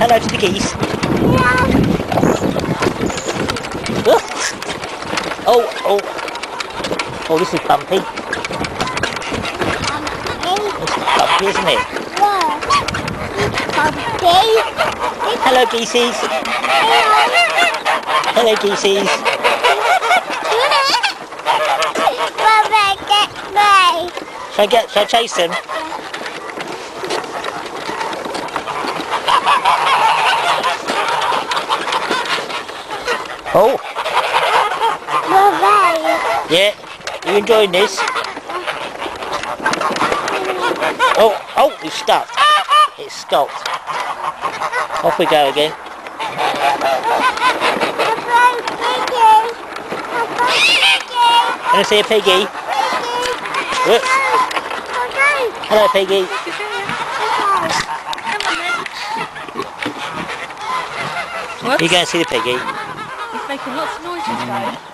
hello to the geese. Oh, oh. Oh, this is bumpy. This is bumpy, isn't it? Hello, geeseys. Hello, geeseys. Shall I get, shall I chase them? Oh, yeah. You enjoying this? Oh, oh, it's stuck. It's stopped. Off we go again. Can I see a piggy? Whoops. Hello, piggy. You and see the piggy. He's making lots of noises though.